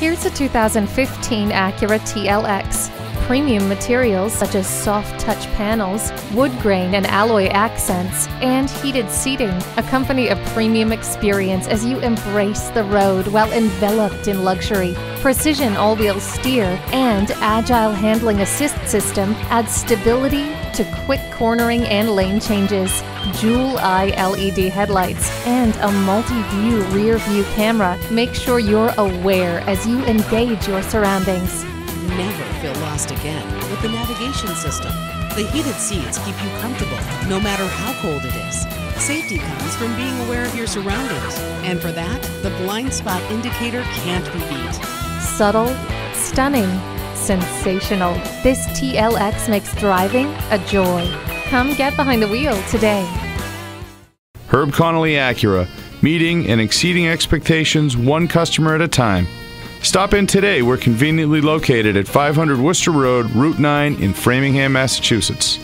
Here's a 2015 Acura TLX. Premium materials such as soft touch panels, wood grain and alloy accents, and heated seating accompany a premium experience as you embrace the road while enveloped in luxury. Precision all wheel steer and agile handling assist system add stability to quick cornering and lane changes. Jewel eye LED headlights and a multi view rear view camera make sure you're aware as you engage your surroundings. Never feel lost again with the navigation system. The heated seats keep you comfortable no matter how cold it is. Safety comes from being aware of your surroundings, and for that, the blind spot indicator can't be beat. Subtle, stunning, sensational. This TLX makes driving a joy. Come get behind the wheel today. Herb Connolly Acura, meeting and exceeding expectations one customer at a time. Stop in today. We're conveniently located at 500 Worcester Road, Route 9 in Framingham, Massachusetts.